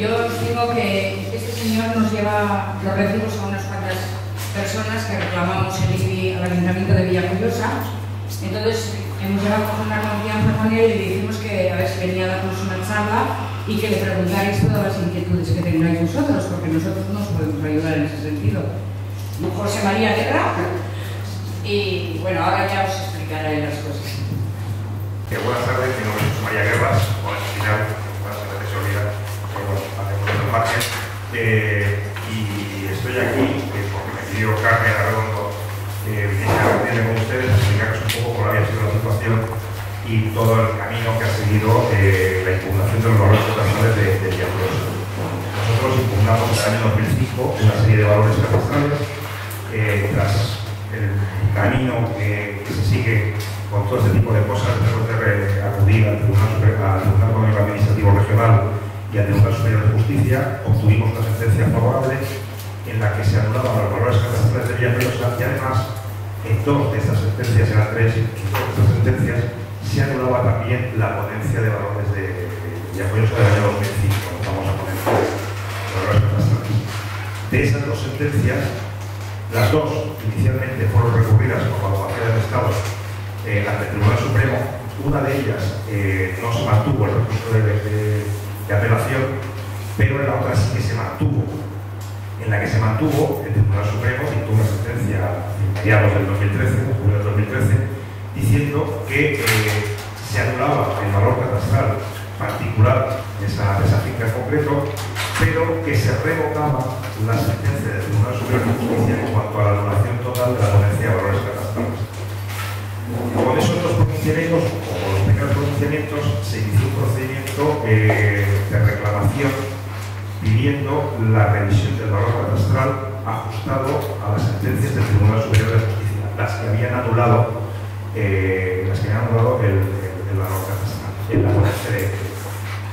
yo os digo que este señor nos lleva los recibos a unas cuantas personas que reclamamos el IBI al Ayuntamiento de Villajoyosa. Entonces hemos llevado una confianza con él y le dijimos que a ver si venía a darnos una charla y que le preguntáis todas las inquietudes que tengáis vosotros, porque nosotros no os podemos ayudar en ese sentido. José María Guerra, y bueno, ahora ya os explicaré las cosas. Eh, buenas tardes, mi nombre es José María con final, buenas tardes, se olvida, bueno, Eh, y estoy aquí eh, porque me pidió Carmen Arredondo que viniese a reunirme con ustedes a explicaros un poco cuál había sido la situación y todo el camino que ha seguido eh, la impugnación de los valores catastrales de, de Villagrosa. Nosotros impugnamos en el año 2005 una serie de valores catastrales eh, tras el camino que, que se sigue con todo este tipo de cosas, después de acudir al Tribunal, Administrativo Regional y al Tribunal Superior de Justicia, obtuvimos una sentencia favorable en la que se anulaban los valores catastrales de Villajoyosa y además en dos de estas sentencias, eran tres, en dos de estas sentencias se anulaba también la ponencia de valores de Villajoyosa del año 2005, la famosa ponencia de valores catastrales. De esas dos sentencias, las dos inicialmente fueron recurridas por la abogacía del Estado eh, ante el Tribunal Supremo. Una de ellas eh, no se mantuvo el recurso de, de, apelación, pero en la otra sí que se mantuvo. En la que se mantuvo, el Tribunal Supremo dictó una sentencia en mediados del 2013, en julio del 2013, diciendo que eh, se anulaba el valor catastral particular de esa, de finca en concreto, pero que se revocaba la sentencia del Tribunal de Justicia en cuanto a la anulación total de la ponencia de valores catastrales. Con esos dos pronunciamientos, primeros pronunciamientos, se inició un procedimiento eh, de reclamación pidiendo la revisión del valor catastral ajustado a las sentencias del Tribunal Superior de Justicia, las que habían anulado, eh, las que habían anulado el, el, el valor catastral, la ponencia de,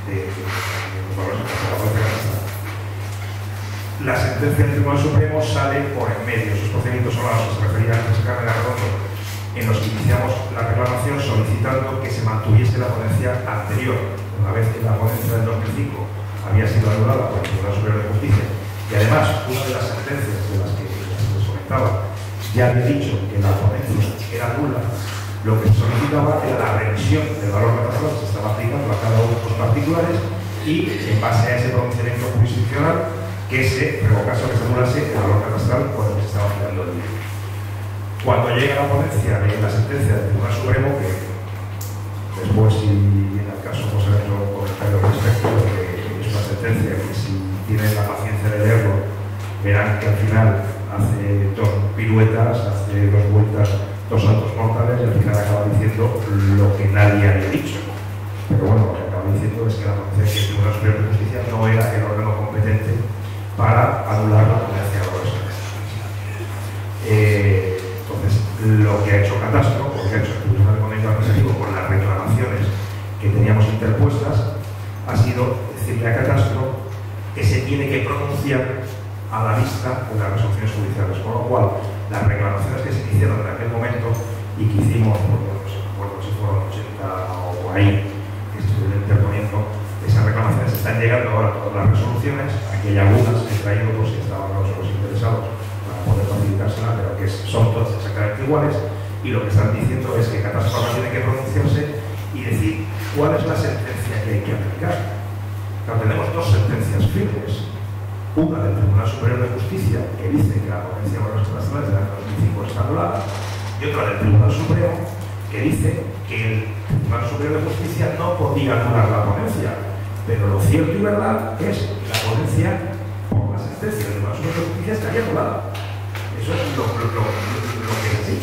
de, de. La sentencia del Tribunal Supremo sale por en medio. Esos procedimientos son los que se referían antes a Carmen Arredondo en los que iniciamos la reclamación solicitando que se mantuviese la ponencia anterior, una vez que la ponencia del 2005 había sido anulada por el Tribunal Superior de Justicia y además una de las sentencias de las que les comentaba ya había dicho que la ponencia era nula, lo que se solicitaba era la revisión del valor catastral que se estaba aplicando a cada uno de los particulares y en base a ese pronunciamiento jurisdiccional que se revocase o que se anulase el valor catastral por el que se estaba aplicando el dinero. Cuando llega la ponencia de la sentencia del Tribunal Supremo, que después, si en el caso, pues haré otro comentario al respecto, que es una sentencia que si tienen la paciencia de leerlo, verán que al final hace dos piruetas, hace dos vueltas, dos saltos mortales y al final acaba diciendo lo que nadie había dicho. Pero bueno, lo que acaba diciendo es que la ponencia que el Tribunal Superior de Justicia no era el órgano competente para anular la lo que ha hecho Catastro, o que ha hecho el Tribunal Económico Administrativo con las reclamaciones que teníamos interpuestas, ha sido decirle a Catastro que se tiene que pronunciar a la vista de las resoluciones judiciales. Con lo cual, las reclamaciones que se iniciaron en aquel momento y que hicimos, no sé, no recuerdo si fueron 80 o ahí, que estuvieron interponiendo, esas reclamaciones están llegando ahora a todas las resoluciones. Aquí hay algunas que traído por si estaban los, interesados facilitársela, pero que son todas exactamente iguales y lo que están diciendo es que cada persona tiene que pronunciarse y decir cuál es la sentencia que hay que aplicar. Tenemos dos sentencias firmes. Una del Tribunal Superior de Justicia que dice que la ponencia de los internacionales del año 2005 está anulada y otra del Tribunal Supremo que dice que el Tribunal Superior de Justicia no podía anular la ponencia. Pero lo cierto y verdad es que la ponencia, por la sentencia del Tribunal Superior de Justicia, estaría anulada. Eso es lo, lo, lo, lo que.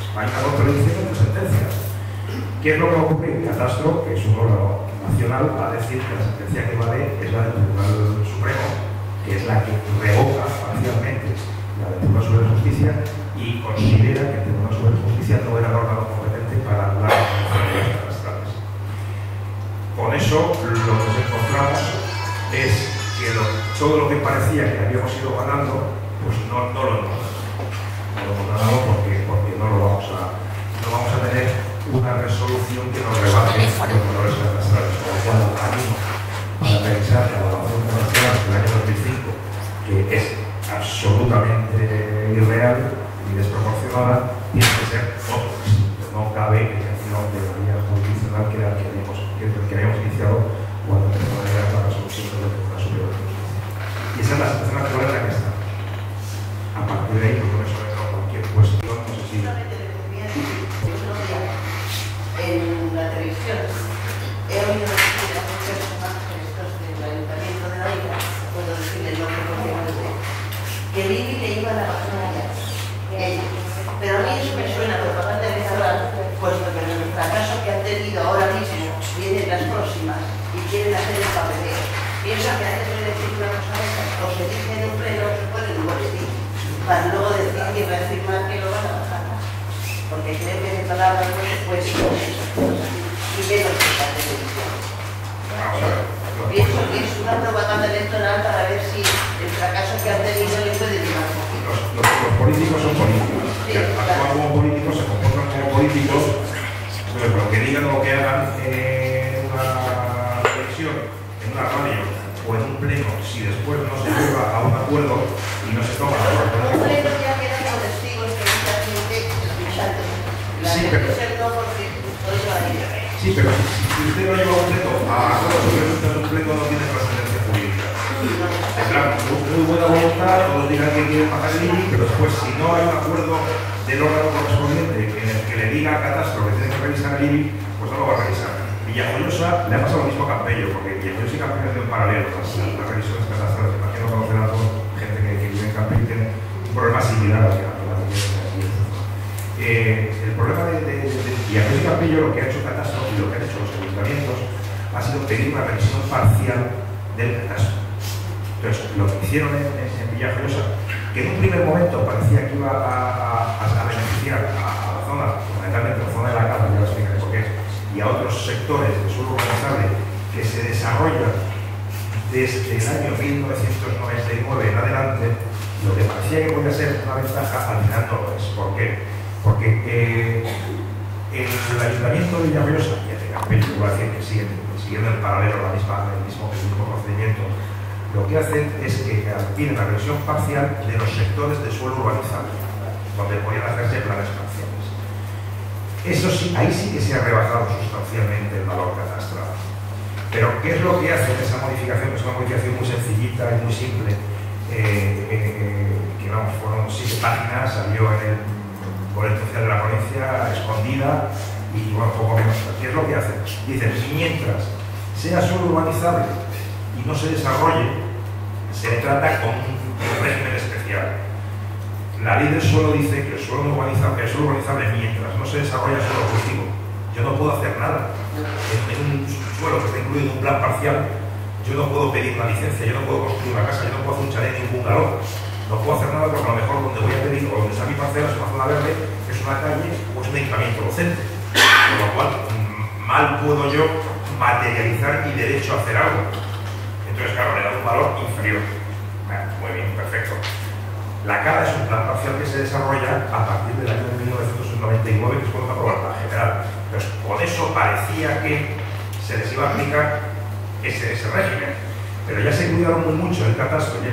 España contradicción de sentencias. ¿Qué es lo que ocurrir? Catastro, que es un órgano nacional, va a decir que la sentencia que vale es la del Tribunal Supremo, que es la que revoca parcialmente la del Tribunal Superior de Justicia y considera que el Tribunal Superior de Justicia no era el órgano competente para anular las catastrales. Con eso, lo que nos encontramos es que lo, todo lo que parecía que habíamos ido ganando pues no, no lo ganado. No lo ganado porque, porque no, lo vamos a, no vamos a tener una resolución que nos rebate los valores catastrales. Con lo cual, animo a la revisar la evaluación comercial del año 2005, que es absolutamente irreal y desproporcionada, tiene Porque creo que de palabras no se puede y menos que la televisión. Pienso que es una propaganda electoral para ver si el fracaso que han tenido le puede llevar los, los, los, políticos son políticos. Que actúan como políticos, se comportan como políticos, pero que digan lo que hagan en una televisión, en una radio o en un pleno, si después no se llega a un acuerdo y no se toma la Un pleno ya queda como testigos que mucha gente escuchando. La sí, no. Sí, pero si, usted lo lleva pleno, a un pleno no tiene trascendencia jurídica. Claro, muy buena voluntad, todos digan que quieren bajar el IBI, pero después si no hay un acuerdo del órgano correspondiente en el que le diga a Catastro que tiene que revisar el IBI, pues no lo va a revisar. Villajoyosa le ha pasado lo mismo a Campello, porque Villajoyosa y Campello tienen paralelo las, las revisiones catastrales. Imagino que conocerán a todos gente que, que vive en Campello y tiene un problema similar al que la tiene aquí. Eh, el problema de, de, de, lo que ha hecho Catastro y lo que han hecho los ayuntamientos, ha sido pedir una revisión parcial del catastro. Entonces, lo que hicieron en, en, en que en un primer momento parecía que iba a, beneficiar a, la zona, fundamentalmente a la zona de la casa, ya lo explicaré por qué y a otros sectores de suelo urbanizable que se desarrollan desde el año 1999 en adelante, lo que parecía que podía ser una ventaja, al final no lo es. ¿Por qué? Porque eh, el Ayuntamiento de Villajoyosa y el de Campello, que siguen siguiendo en paralelo la misma, el, mismo, el procedimiento, lo que hacen es que tienen la revisión parcial de los sectores de suelo urbanizable, donde podían hacerse planes parciales. Eso sí, ahí sí que se ha rebajado sustancialmente el valor catastral. Pero, ¿qué es lo que hace esa modificación? Que es una modificación muy sencillita y muy simple, eh, eh, que vamos, fueron siete páginas, salió en el oficial de la ponencia, escondida, y bueno, poco menos. ¿Qué es lo que hacen? Dicen, mientras sea suelo urbanizable y no se desarrolle, se trata con un régimen especial. La ley del suelo dice que el suelo urbanizable, el suelo urbanizable mientras no se desarrolla el suelo cultivo, yo no puedo hacer nada. En, un suelo que está incluido en un plan parcial, yo no puedo pedir una licencia, yo no puedo construir una casa, yo no puedo hacer un chalet ni un bungalow. No puedo hacer nada porque a lo mejor donde voy a pedir o donde está mi parcela es una zona verde, es una calle o es un equipamiento docente. Con lo cual, mal puedo yo materializar mi derecho a hacer algo. Entonces, claro, le da un valor inferior. Muy bien, perfecto. La CADA es un plan parcial que se desarrolla a partir del año 1999, que es cuando aprueba el general. Entonces, con eso parecía que se les iba a aplicar ese, ese régimen. Pero ya se cuidaron muy mucho el catastro y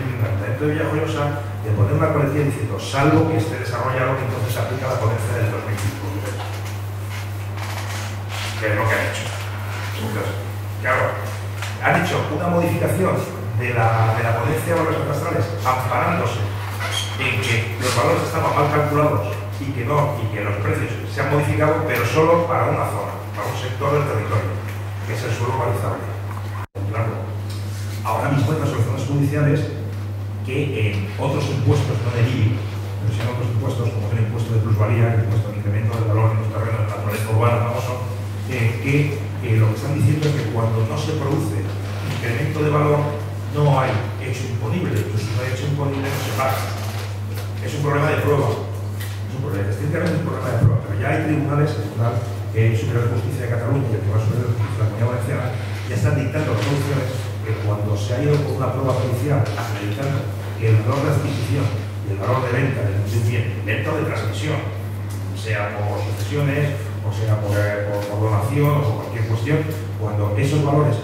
Ayuntamiento de Villajoyosa de poner una colección diciendo, salvo que esté desarrollado, que entonces aplica la ponencia del 2005. Que es lo que han hecho. Claro, han hecho una modificación de la, de la ponencia de valores catastrales amparándose en que los valores estaban mal calculados y que no, y que los precios se han modificado, pero solo para una zona, para un sector del territorio, que es el suelo urbanizable. Claro, ahora mismo hay resoluciones judiciales que en otros impuestos, no del IBI, pero en otros impuestos, como el impuesto de plusvalía, el impuesto de incremento del valor de los terrenos de naturaleza urbana, famoso, eh, que eh, lo que están diciendo es que cuando no se produce incremento de valor, no hay hecho imponible, y si no hay hecho imponible no se paga. Es un problema de prueba. Es un problema, estrictamente un problema de prueba, pero ya hay tribunales, el Tribunal eh, Superior de Justicia de Cataluña y el Tribunal Superior de Justicia de la Comunidad Valenciana, ya están dictando resoluciones que cuando se ha ido con una prueba policial acreditando que el valor de adquisición y el valor de venta de un bien, venta de transmisión, sea por sucesiones, o sea por, por donación o cualquier cuestión, cuando esos valores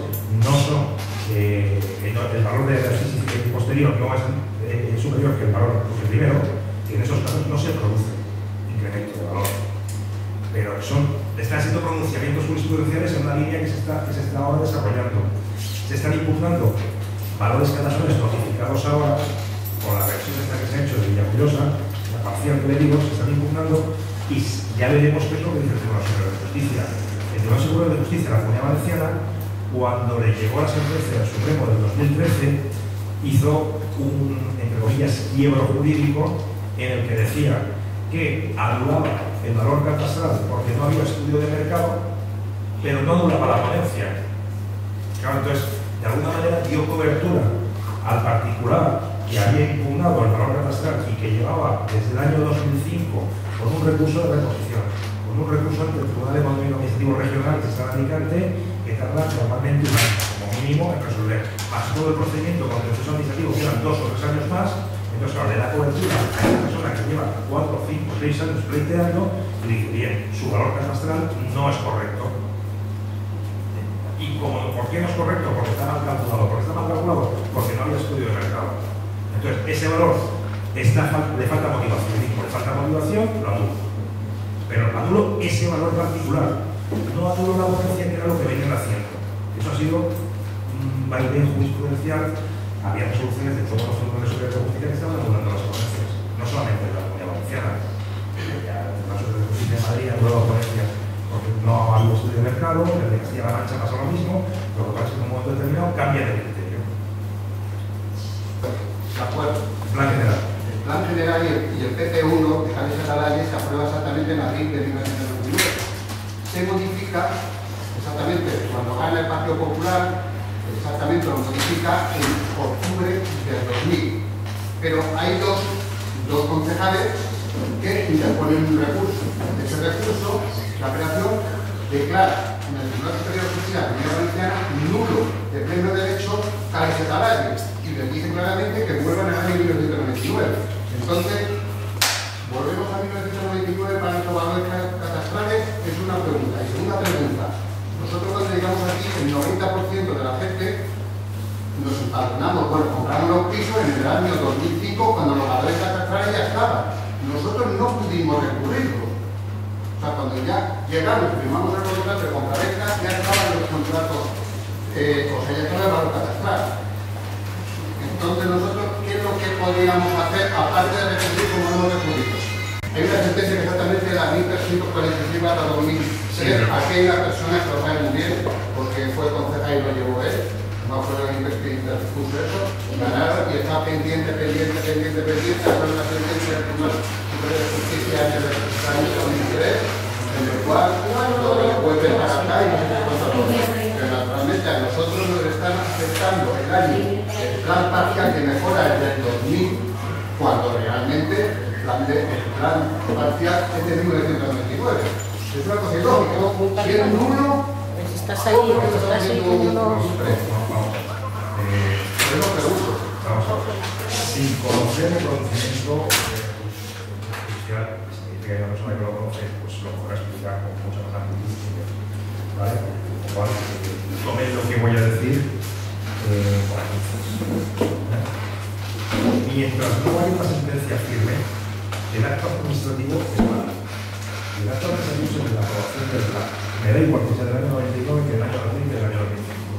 no son, eh, el valor de análisis posterior no es eh, superior que el valor del primero, y en esos casos no se produce incremento de valor. Pero son, están siendo pronunciamientos jurisprudenciales en una línea que se está, que se está ahora desarrollando. Se están impugnando valores catastrales notificados ahora con la versión esta que se ha hecho de Villacuyosa, la parcial que le digo, se están impugnando y ya veremos qué es lo que dice el Tribunal Superior de Justicia. El Tribunal Superior de Justicia, la Comunidad Valenciana, cuando le llegó la sentencia al Supremo del 2013, hizo un, entre comillas, quiebro jurídico en el que decía que anulaba el valor catastral porque no había estudio de mercado, pero no anulaba la ponencia. Claro, entonces, de alguna manera dio cobertura al particular que había impugnado el valor catastral y que llevaba desde el año 2005 con un recurso de reposición, con un recurso ante el Tribunal Económico Administrativo Regional que está en Alicante, que tarda normalmente un año, como mínimo, en resolver. Más todo el procedimiento con el proceso administrativo quedan dos o tres años más, entonces ahora le da cobertura a esa persona que lleva cuatro, cinco, seis años pleiteando y dice, bien, su valor catastral no es correcto. Y como, ¿por qué no es correcto? Porque está mal calculado. ¿Por qué está mal calculado? Porque no había estudio de mercado. Entonces, ese valor está, le falta motivación. Le falta motivación, lo anulo. Pero anulo ese valor particular. No anulo la potencia que era lo que venían haciendo. Eso ha sido un vaivén jurisprudencial. Había resoluciones de todos los tribunales superiores de justicia que estaban anulando las ponencias. No solamente de la comunidad valenciana. El Superior de de Madrid anuló ponencias porque no ha habido estudio de mercado, el de Castilla-La Mancha pasa lo mismo, lo que pasa es que en un momento determinado cambia de De acuerdo. El plan general. El plan general y el, y el PP1 de Javier Satalaye se aprueba exactamente en abril de 1999. Se modifica exactamente cuando gana el Partido Popular, exactamente lo modifica en octubre del 2000. Pero hay dos, dos concejales que interponen un recurso. Ese recurso, la operación declara en el Tribunal Superior de de la Valenciana nulo de pleno derecho a ese les dice claramente que vuelvan año 1999. Entonces, ¿volvemos a 1999 para nuestros valores catastrales? Es una pregunta. Y segunda pregunta, nosotros cuando llegamos aquí, el 90% de la gente nos empadronamos, bueno, compramos los pisos en el año 2005 cuando los valores catastrales ya estaban. Nosotros no pudimos recurrirlos. O sea, cuando ya llegamos, firmamos el contrato de compraventa, ya estaban los contratos, eh, o sea, ya estaba el valor catastral. Entonces nosotros, ¿qué es lo que podríamos hacer aparte de recurrir como hemos recurrido? Hay una sentencia que exactamente la 1346 para 2006, aquí hay una persona que lo sabe muy bien, porque fue concejal y lo llevó él, no fue el que interpuso eso, ganaron y está pendiente, pendiente, pendiente, pendiente, hasta una sentencia del Tribunal Superior de Justicia en el año 2003, en el cual lo vuelven para acá y no se puede Pero naturalmente a nosotros nos están aceptando el año, el plan parcial que mejora el del 2000, cuando realmente el plan, de, el plan parcial es de 1999. Es una cosa ilógica. Si es nulo, Pues estás ahí, estás ahí, no... Eh, yo no pregunto, vamos a ver. Sin conocer el conocimiento judicial, significa que una persona que lo conoce, pues lo podrá explicar con mucha más amplitud. ¿Vale? Con lo cual, eh, tomen lo que voy a decir eh, ¿eh? Mientras no haya una sentencia firme, el acto administrativo es válido. El acto administrativo es la aprobación del plan. Me da igual que sea del año 99 que del año 2000 y del año 2005.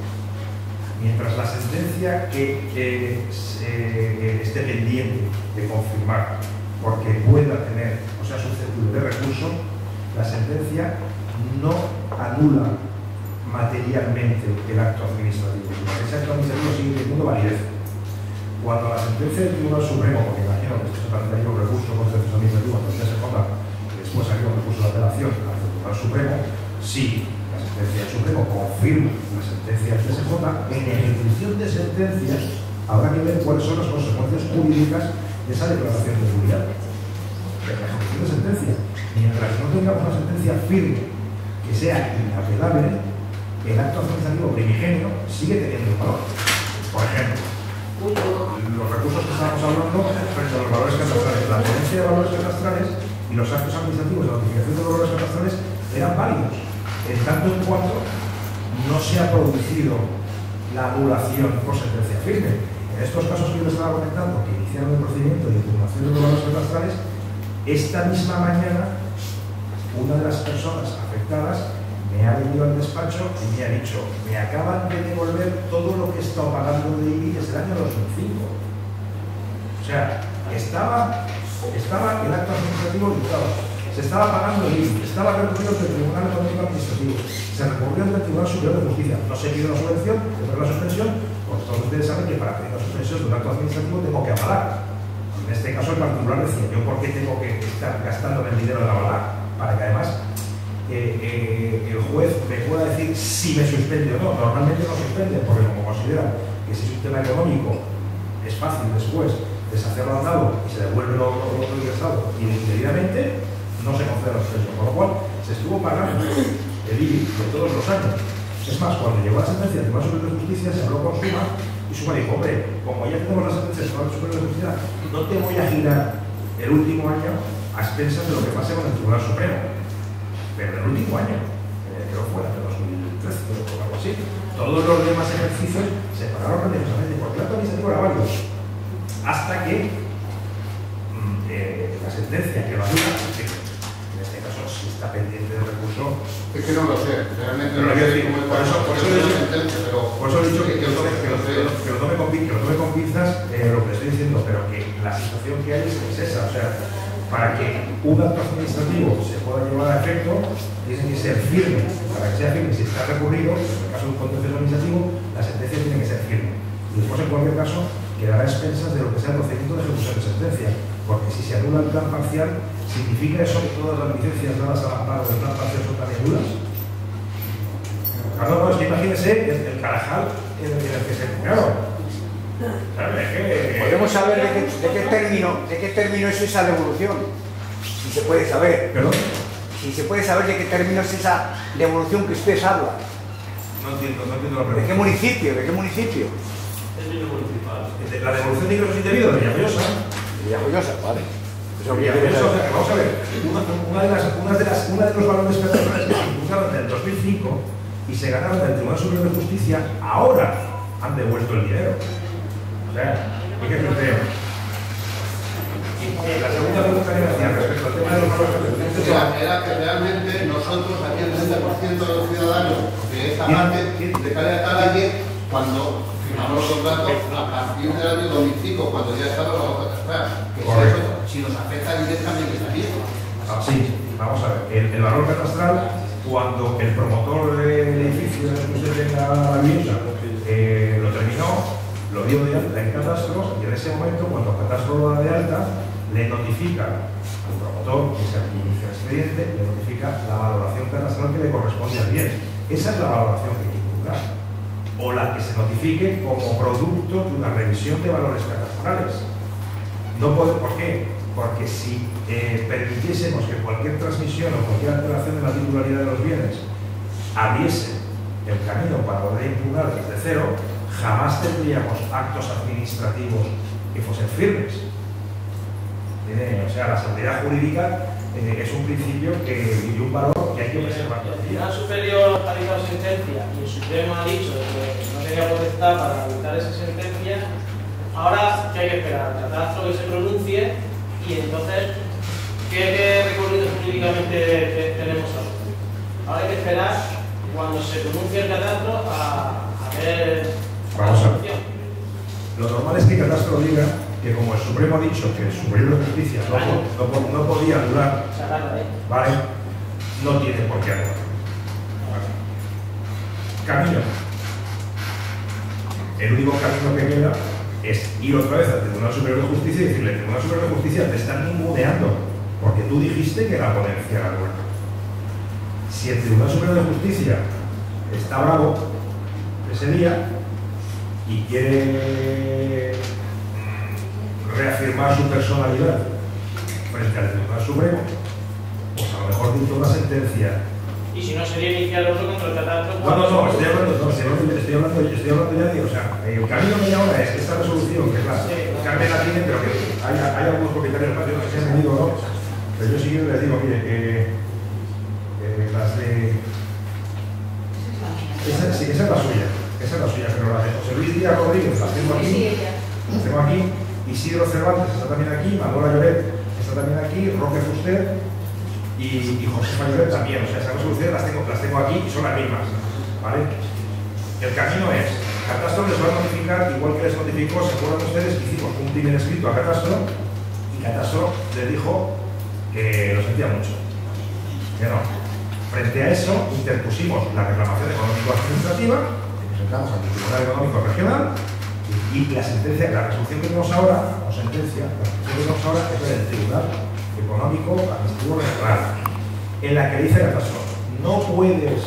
Mientras la sentencia que, que se- esté pendiente de confirmar porque pueda tener, o sea, susceptible de recurso, la sentencia no anula materialmente el acto administrativo, sino que ese acto administrativo sigue teniendo validez. Cuando la sentencia del Tribunal Supremo, porque imagino que esto se plantearía un recurso contra el proceso administrativo, se ponga y después haría un recurso de apelación al Tribunal Supremo, si la sentencia del Supremo confirma la sentencia del TSJ, en ejecución de sentencias habrá que ver cuáles son las consecuencias jurídicas de esa declaración de nulidad. En la ejecución de sentencia, mientras no tengamos una sentencia firme que sea inapelable, el acto administrativo primigenio sigue teniendo valor. Por ejemplo, los recursos que estábamos hablando frente a los valores catastrales, la ponencia de valores catastrales y los actos administrativos de notificación de valores catastrales eran válidos, en tanto en cuanto no se ha producido la anulación por sentencia firme. En estos casos que yo estaba comentando, que iniciaron el procedimiento de impugnación de valores catastrales, esta misma mañana una de las personas afectadas me ha venido al despacho y me ha dicho, me acaban de devolver todo lo que he estado pagando de IBI desde el año 2005. O sea, estaba, estaba el acto administrativo dictado, se estaba pagando el IBI, estaba recurrido ante el Tribunal Económico Administrativo, se recurrió ante el Tribunal Superior de Justicia, no se pidió la subvención, se pidió la suspensión, porque todos ustedes saben que para pedir la suspensión de un acto administrativo tengo que avalar. En este caso el particular decía, ¿yo por qué tengo que estar gastando el dinero de avalar? Para que además eh, eh, el juez me pueda decir si me suspende o no. Normalmente no suspende, porque como considera que si es un tema económico es fácil después deshacerlo al dado y se devuelve lo, lo, lo ingresado indebidamente, no se concede la suspensión. Con lo cual, se estuvo pagando el IBI de todos los años. Es más, cuando llegó la sentencia del Tribunal Superior de Justicia, se habló con Suma y Suma dijo, hombre, como ya tenemos la sentencia del Tribunal Superior de Justicia, no te voy a girar el último año a expensas de lo que pase con el Tribunal Supremo pero en el último año, creo que fue en 2013 o algo así, todos los demás ejercicios se pagaron religiosamente porque el acto administrativo era válido. Hasta que mm, eh, la sentencia que lo ayuda, en este caso si está pendiente del recurso. Es que no lo sé, realmente no lo sé cómo por eso, por eso he dicho- pero Por eso he dicho que, que, lo tome- que, lo- que lo- tome con, que lo tome con pinzas eh, lo que estoy diciendo, pero que la situación que hay es esa. O sea, para que un acto administrativo se pueda llevar a efecto, tiene que ser firme. Para que sea firme, si está recurrido, en el caso de un contencioso administrativo, la sentencia tiene que ser firme. Y después, en cualquier caso, quedará a expensas de lo que sea el procedimiento de ejecución de sentencia. Porque si se anula el plan parcial, ¿significa eso que todas las licencias dadas al amparo del plan parcial son también nulas? Claro, no, es que imagínese el, carajal en el, que se... Claro. Podemos saber de qué, de qué término, de qué término es esa devolución. Si se puede saber. Perdón, Si se puede saber de qué término es esa devolución que ustedes hablan. no entiendo, no entiendo la ¿De qué pregunta. municipio? ¿De qué municipio? De La devolución de ingresos indebidos de Villajoyosa. De Villajoyosa, vale. Eso Villajoyosa, vamos a ver, una, una de las, una de las, una de los valores peatonales que se impulsaron en el 2005 y se ganaron del Tribunal Superior de Justicia, ahora han devuelto el dinero. O sea, hay que la segunda pregunta que me hacían respecto al tema de los valores O sea, era que realmente nosotros, aquí el 30% de los ciudadanos de esta parte de calle a calle, cuando firmamos los contratos a partir del año 2005, cuando ya estaba la hoja atrás, que eso, si nos afecta directamente también. Ah, Sí, vamos a ver. El, el valor catastral, cuando el promotor del edificio tenga la vivienda eh, lo terminó, lo dio de alta en catastro y en ese momento, cuando catastro lo da de alta, le notifica al promotor, que es el expediente, le notifica la valoración catastral que le corresponde al bien. Esa es la valoración que que impugnar. O la que se notifique como producto de una revisión de valores catastrales. No puede, ¿Por qué? Porque si eh, permitiésemos que cualquier transmisión o cualquier alteración de la titularidad de los bienes abriese el camino para poder impugnar desde cero, jamás tendríamos actos administrativos que fuesen firmes. Tiene- O sea, la seguridad jurídica eh, es un principio y un valor que hay que preservar. El Tribunal Superior ha dictado sentencia y el Supremo ha dicho que no tenía potestad para dictar esa sentencia. Ahora, ¿qué hay que esperar? El catastro que se pronuncie y entonces, ¿qué, recorrido jurídicamente te- tenemos ahora? Ahora hay que esperar cuando se pronuncie el catastro a ver Vamos a ver. Lo normal es que Catastro diga que como el Supremo ha dicho que el Superior de Justicia no, po- no po- no podía anular. ¿vale? No tiene por qué. ¿vale? Camino. El único camino que queda es ir otra vez al Tribunal Superior de Justicia y decirle, Tribunal Superior de Justicia, te están ninguneando, porque tú dijiste que la ponencia era buena. Si el Tribunal Superior de Justicia está bravo ese día y quiere reafirmar su personalidad frente al Tribunal Supremo, pues a lo mejor dicta una sentencia. Y si no, sería iniciar otro contra el catastro. No, no, no, estoy hablando, no, estoy hablando, estoy hablando, estoy hablando ya de, o sea, el camino que hay ahora es que esta resolución, que es la, Carmen la tiene, pero que hay, hay algunos propietarios más que se han venido, ¿no? Pero yo sí que les digo, mire, eh, eh, las de... Esa, sí, esa es la suya, esa es la suya, pero la de Silvia Rodríguez, la tengo aquí, la tengo aquí, Isidro Cervantes está también aquí, Manuela Lloret está también aquí, Roque Fuster y, y José Lloret también. O sea, esas resoluciones las tengo, las tengo aquí y son las mismas. ¿Vale? El camino es, Catastro les va a notificar, igual que les notificó, se acuerdan ustedes, que hicimos un primer escrito a Catastro y Catastro les dijo que lo sentía mucho. Que no. Frente a eso, interpusimos la reclamación económico-administrativa, presentamos ante el Tribunal Económico Regional, y, la sentencia, la resolución que tenemos ahora, o sentencia, la resolución que tenemos ahora es la del Tribunal Económico Administrativo Regional, en la que dice Catastro, no puedes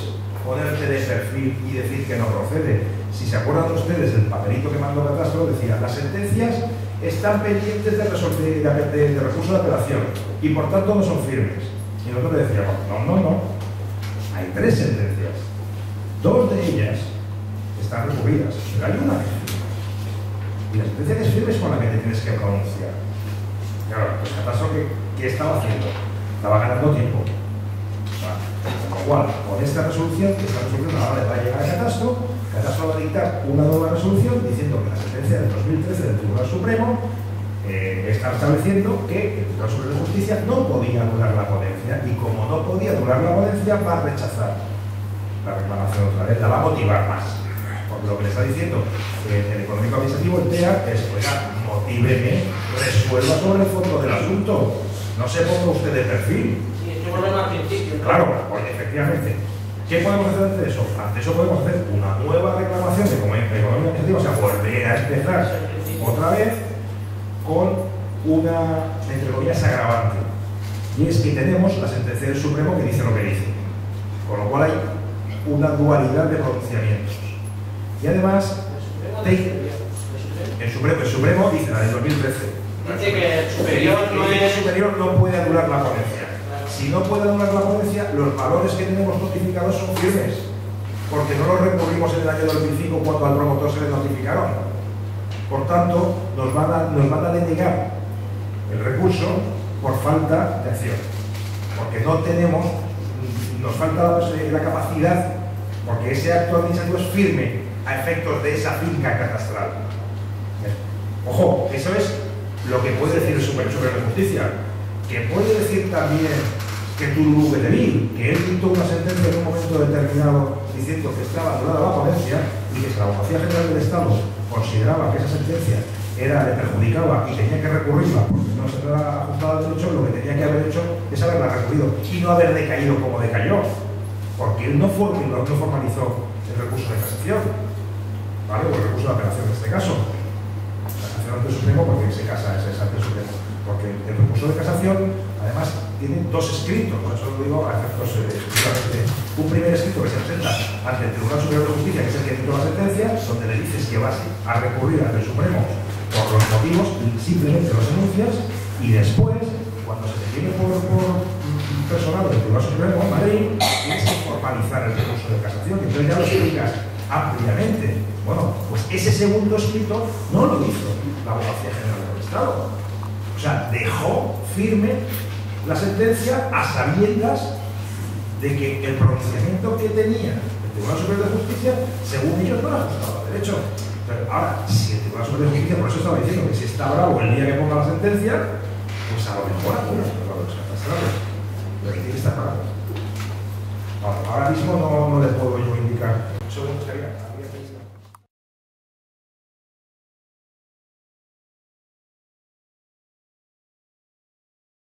ponerte de perfil y decir que no procede. Si se acuerdan ustedes del papelito que mandó Catastro, decía, las sentencias están pendientes de, de, de- de recurso de apelación y por tanto no son firmes. Y nosotros le decíamos, no, no, no. Hay tres sentencias. Dos de ellas están recurridas, pero hay una que. Y la sentencia que es firme es con la que te tienes que pronunciar. Claro, pues Catastro, ¿qué, qué estaba haciendo? Estaba ganando tiempo. Con lo cual, con esta resolución, que esta resolución ahora va a llegar a Catastro, Catastro va a dictar una nueva resolución diciendo que la sentencia del 2013 del Tribunal Supremo eh, está estableciendo que el Tribunal Supremo de Justicia no podía anular la ponencia y como no podía anular la ponencia va a rechazar la reclamación otra vez, la va a motivar más. Lo que le está diciendo eh, el económico administrativo, el TEA, es, oiga, motíveme, resuelva sobre el fondo del asunto. No se ponga usted de perfil. Sí, es que volvemos al principio. Claro, pues, efectivamente. ¿Qué podemos hacer ante eso? Ante eso podemos hacer una nueva reclamación de economía administrativa, o sea, volver a empezar otra vez con una, entre comillas, agravante. Y es que tenemos la sentencia del Supremo que dice lo que dice. Con lo cual hay una dualidad de pronunciamientos. Y además, El Supremo, el Supremo. dice la del 2013. Dice que el superior no es- el superior no puede anular la ponencia. Si no puede anular la ponencia, los valores que tenemos notificados son firmes. Porque no los recurrimos en el año 2005 cuando al promotor se le notificaron. Por tanto, nos van a, nos van a denegar el recurso por falta de acción. Porque no tenemos, nos falta la capacidad, porque ese acto administrativo es firme a efectos de esa finca catastral. Ojo, eso es lo que puede decir el Superior de Justicia. Que puede decir también que Turú Betemil, que él dictó una sentencia en un momento determinado diciendo que estaba anulada la ponencia y que si la Abogacía General del Estado consideraba que esa sentencia era, le perjudicaba y tenía que recurrirla porque no se le ha ajustado al derecho, lo que tenía que haber hecho es haberla recurrido y no haber decaído como decayó. Porque él no formalizó el recurso de casación, ¿vale? O el recurso de apelación en este caso casación ante el Supremo porque se casa es ante el Supremo. Porque el recurso de casación, además, tiene dos escritos, por eso lo digo a efectos eh. Un primer escrito que se presenta ante el Tribunal Superior de Justicia, que es el que dictó la sentencia, donde le dices que vas a recurrir ante el Supremo por los motivos, y simplemente los enuncias, y después, cuando se te tiene por, por personal del Tribunal Supremo en Madrid, que formalizar el recurso de casación, entonces ya lo explicas ampliamente. Bueno, pues ese segundo escrito no lo hizo la Abogacía General del Estado. O sea, dejó firme la sentencia a sabiendas de que el pronunciamiento que tenía el Tribunal Superior de Justicia, según ellos, no le ajustaba al derecho. Pero ahora, si el Tribunal Superior de Justicia, por eso estaba diciendo que si está bravo el día que ponga la sentencia, pues a lo mejor con los catastrales. Pero tiene que estar bravo. Ahora, ahora mismo no, no le puedo yo indicar